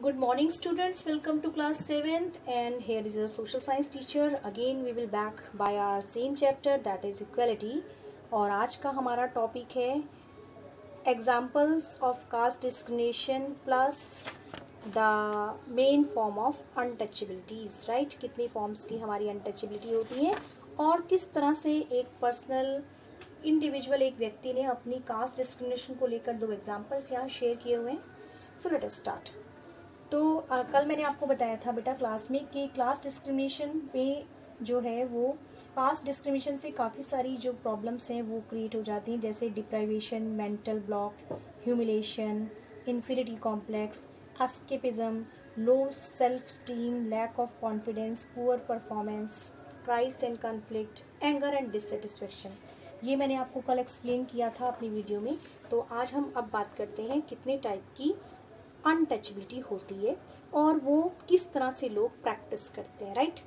Good morning students, welcome to class 7th and here is your social science teacher. Again we will back by our same chapter that is equality. और आज का हमारा topic है examples of caste discrimination plus the main form of untouchabilities right कितनी forms की हमारी untouchability होती है और किस तरह से एक पर्सनल इंडिविजुअल एक व्यक्ति ने अपनी कास्ट डिस्क्रिमिनेशन को लेकर दो एग्जाम्पल्स यहाँ शेयर किए हुए हैं। सो लेट स्टार्ट तो आ, कल मैंने आपको बताया था बेटा क्लास में कि क्लास डिस्क्रिमिनेशन में जो है वो कास्ट डिस्क्रिमिनेशन से काफ़ी सारी जो प्रॉब्लम्स हैं वो क्रिएट हो जाती हैं जैसे deprivation mental block humiliation inferiority complex escapism low self esteem lack of confidence poor performance crisis and conflict anger and dissatisfaction ये मैंने आपको कल एक्सप्लेन किया था अपनी वीडियो में। तो आज हम अब बात करते हैं कितने टाइप की अनटचबिलिटी होती है और वो किस तरह से लोग प्रैक्टिस करते हैं राइट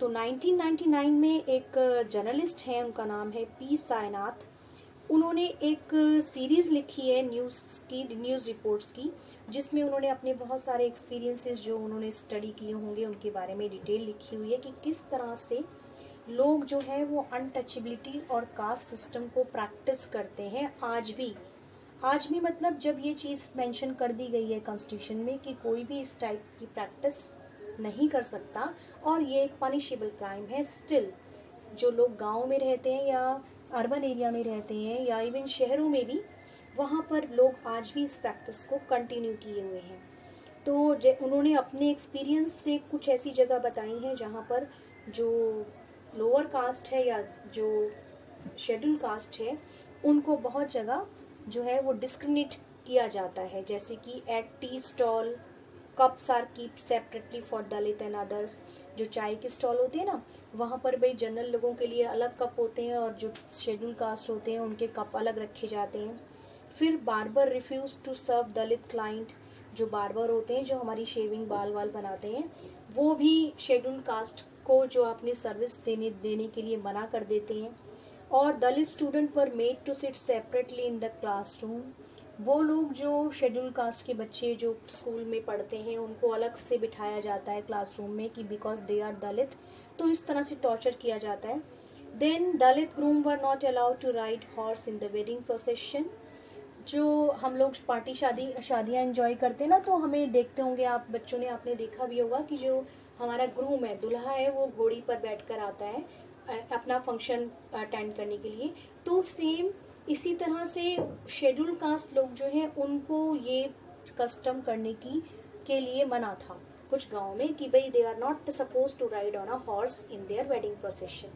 तो 1999 में एक जर्नलिस्ट है, उनका नाम है पी सायनाथ। उन्होंने एक सीरीज़ लिखी है न्यूज़ की न्यूज़ रिपोर्ट्स की, जिसमें उन्होंने अपने बहुत सारे एक्सपीरियंसेस जो उन्होंने स्टडी किए होंगे, उनके बारे में डिटेल लिखी हुई है कि किस तरह से लोग जो है वो अनटचेबिलिटी और कास्ट सिस्टम को प्रैक्टिस करते हैं आज भी। आज भी मतलब जब ये चीज़ मेंशन कर दी गई है कॉन्स्टिट्यूशन में कि कोई भी इस टाइप की प्रैक्टिस नहीं कर सकता और ये एक पनिशेबल क्राइम है स्टिल जो लोग गाँव में रहते हैं या अर्बन एरिया में रहते हैं या इवन शहरों में भी, वहाँ पर लोग आज भी इस प्रैक्टिस को कंटिन्यू किए हुए हैं। तो उन्होंने अपने एक्सपीरियंस से कुछ ऐसी जगह बताई हैं जहाँ पर जो लोअर कास्ट है या जो शेड्यूल कास्ट है, उनको बहुत जगह जो है वो डिस्क्रिमिनेट किया जाता है, जैसे कि at tea stall cups are keep separately for Dalit and others जो चाय की स्टॉल होती है ना, वहाँ पर भाई जनरल लोगों के लिए अलग कप होते हैं और जो शेड्यूल कास्ट होते हैं, उनके कप अलग रखे जाते हैं। फिर barber refuse to serve Dalit client जो बार्बर होते हैं, जो हमारी शेविंग बाल वाल बनाते हैं, वो भी शेड्यूल कास्ट को जो अपनी सर्विस देने देने के लिए मना कर देते हैं। और Dalit student were made to sit separately in the classroom वो लोग जो शेड्यूल कास्ट के बच्चे जो स्कूल में पढ़ते हैं, उनको अलग से बिठाया जाता है क्लासरूम में कि बिकॉज़ दे आर दलित तो इस तरह से टॉर्चर किया जाता है। Then Dalit groom were not allowed to ride horse in the wedding procession जो हम लोग पार्टी शादी, शादियाँ एंजॉय करते हैं ना तो हमें देखते होंगे आप, बच्चों ने आपने देखा भी होगा कि जो हमारा ग्रूम है, दुल्हा है, वो घोड़ी पर बैठकर आता है। अपना फ़ंक्शन अटेंड करने के लिए। तो सेम इसी तरह से शेड्यूल कास्ट लोग जो हैं, उनको ये कस्टम करने की, के लिए मना था। कुछ गाँव में कि भाई they are not suppose to ride on a horse in their wedding procession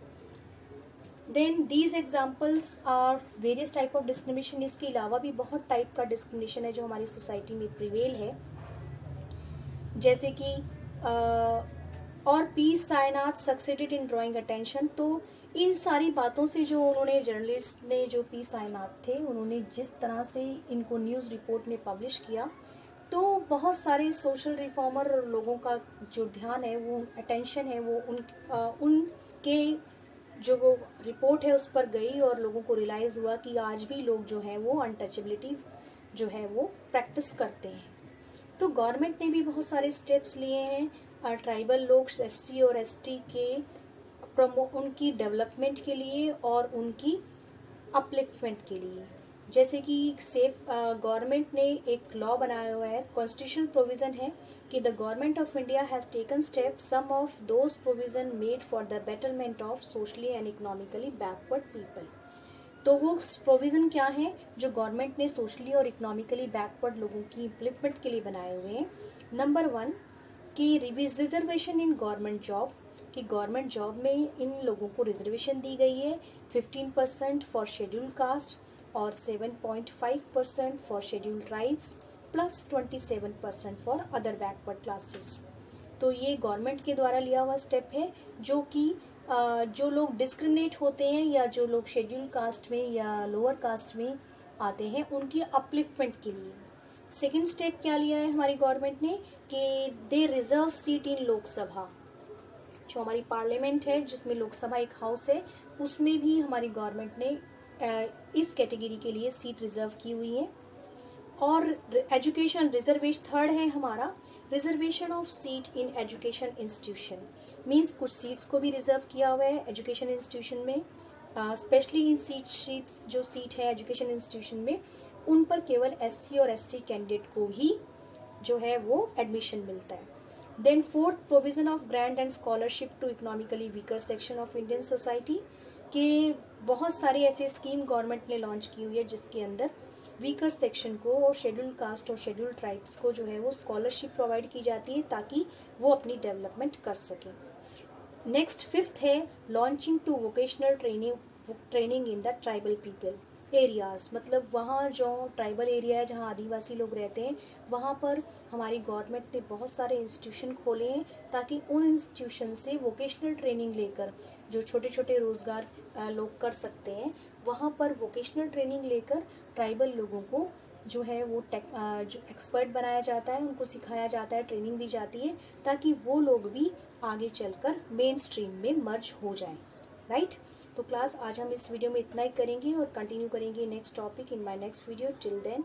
then these examples are various type of discrimination इसके अलावा भी बहुत टाइप का डिस्क्रिमिनेशन है जो हमारी सोसाइटी में प्रिवेल है। जैसे कि और P Sainath succeeded in drawing attention तो इन सारी बातों से जो उन्होंने जर्नलिस्ट ने जो पी सायनाथ थे उन्होंने जिस तरह से इनको न्यूज़ रिपोर्ट में पब्लिश किया तो बहुत सारे सोशल रिफॉर्मर लोगों का जो ध्यान है वो अटेंशन है वो उन आ, उनके जो वो रिपोर्ट है उस पर गई और लोगों को रियलाइज़ हुआ कि आज भी लोग जो हैं वो अनटचेबिलिटी जो है वो प्रैक्टिस करते हैं। तो गवर्नमेंट ने भी बहुत सारे स्टेप्स लिए हैं ट्राइबल लोग एस और एसटी के प्रमो, उनकी डेवलपमेंट के लिए और उनकी अपलिफ्टमेंट के लिए। जैसे कि सेफ़ गवर्नमेंट ने एक लॉ बनाया हुआ है कॉन्स्टिट्यूशनल प्रोविज़न है कि the government of India have taken step, some of those provision made for the betterment of socially and economically backward people. तो वो प्रोविज़न क्या है? जो गवर्नमेंट ने सोशली और इकोनॉमिकली बैकवर्ड लोगों की इम्प्लीमेंट के लिए बनाए हुए हैं। नंबर वन कि रिजर्वेशन इन गवर्नमेंट जॉब कि गवर्नमेंट जॉब में इन लोगों को रिजर्वेशन दी गई है 15 परसेंट फॉर शेड्यूल कास्ट और 7.5 percent for schedule tribes plus 27 percent for other backward classes तो ये गवर्नमेंट के द्वारा लिया हुआ स्टेप है, जो कि जो लोग डिस्क्रिमिनेट होते हैं या जो लोग शेड्यूल कास्ट में या लोअर कास्ट में आते हैं, उनकी अपलिफ्टमेंट के लिए। सेकेंड स्टेप क्या लिया है हमारी गवर्नमेंट ने? कि they reserve seat in Lok Sabha जो हमारी पार्लियामेंट है, जिसमें लोकसभा एक हाउस है, उसमें भी हमारी गवर्नमेंट ने इस कैटेगरी के लिए सीट रिज़र्व की हुई है। और एजुकेशन रिजर्वेशन थर्ड है हमारा reservation of seat in education institution means कुछ सीट्स को भी रिज़र्व किया हुआ है एजुकेशन इंस्टीट्यूशन में। स्पेशली इन सीट सीट्स जो सीट है एजुकेशन इंस्टीट्यूशन में, उन पर केवल एससी और एसटी कैंडिडेट को ही जो है वो एडमिशन मिलता है। Then fourth provision of grant and scholarship to economically weaker section of Indian society के बहुत सारे ऐसे स्कीम गवर्नमेंट ने लॉन्च की हुई है जिसके अंदर वीकर सेक्शन को और शेड्यूल कास्ट और शेड्यूल ट्राइब्स को जो है वो स्कॉलरशिप प्रोवाइड की जाती है ताकि वो अपनी डेवलपमेंट कर सकें। नेक्स्ट फिफ्थ है launching to vocational training training in the tribal people areas मतलब वहाँ जो ट्राइबल एरिया है, जहाँ आदिवासी लोग रहते हैं, वहाँ पर हमारी गवर्नमेंट ने बहुत सारे इंस्टीट्यूशन खोले हैं ताकि उन इंस्टीट्यूशन से वोकेशनल ट्रेनिंग लेकर जो छोटे छोटे रोज़गार लोग कर सकते हैं, वहाँ पर वोकेशनल ट्रेनिंग लेकर ट्राइबल लोगों को जो है वो टेक जो एक्सपर्ट बनाया जाता है, उनको सिखाया जाता है ट्रेनिंग दी जाती है ताकि वो लोग भी आगे चलकर मेन स्ट्रीम में मर्ज हो जाएँ राइट तो क्लास आज हम इस वीडियो में इतना ही करेंगे और कंटिन्यू करेंगे next topic in my next video till then